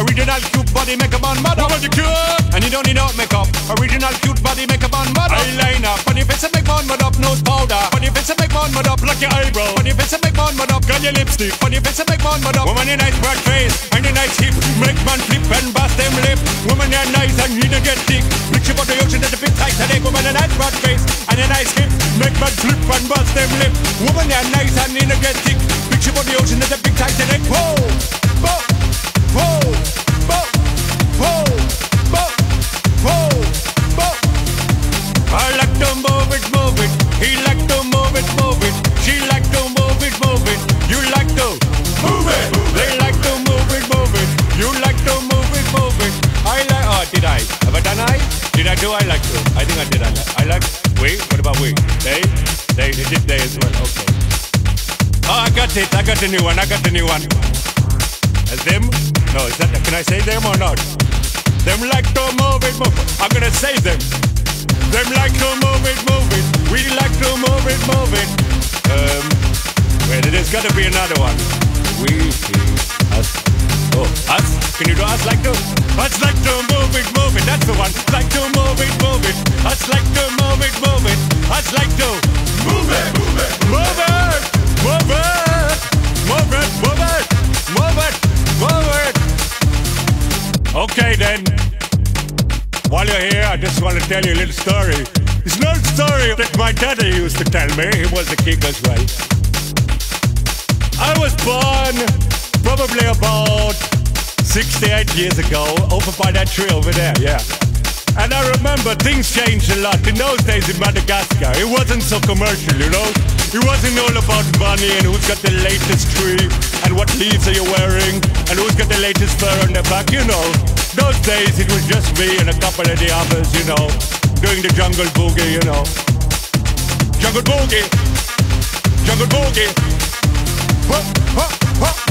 Original cute body makeup on mud up. you cute. And you don't need no makeup. Original cute body makeup on mud up. Eyeliner. Funny face and make man mud up. Nose powder. Funny face and make man mud up. Like your eyebrow. Funny face and make man mud up. Girl your lipstick. Funny face and make man mud up. Woman your nice broad face and your nice hip. Make man flip and bust them lip. Woman your nice and you don't get thick. Picture about the ocean at the big Titanic. Woman your nice broad face and your nice hip. Make man flip and bust them lip. Woman your nice and you don't get thick. Did I? Have I done I? Did I do? I like to. I think I did. I like. I like. We. What about we? They. They. They did they as well. Okay. Oh, I got it. I got the new one. I got the new one. As them? No, is that? Can I say them or not? Them like to move it, move it. I'm gonna say them. Them like to move it, move it. We like to move it, move it. Um, wait, there's gotta be another one. We, we, us. Oh, us? Can you do us like to? Us like to move it, move it. That's the one. Like to move it, move it. Us like to move it, move it. Us like to move it, move it, move it, move it, move it, move it, move it, move it. Okay then. While you're here, I just want to tell you a little story. It's old story that my daddy used to tell me. He was a king as well. I was born probably about 68 years ago, over by that tree over there, yeah. And I remember things changed a lot. In those days in Madagascar, it wasn't so commercial, you know? It wasn't all about money and who's got the latest tree and what leaves are you wearing and who's got the latest fur on their back, you know? Those days it was just me and a couple of the others, you know, doing the jungle boogie, you know. Jungle boogie, jungle boogie. Huh, huh, huh.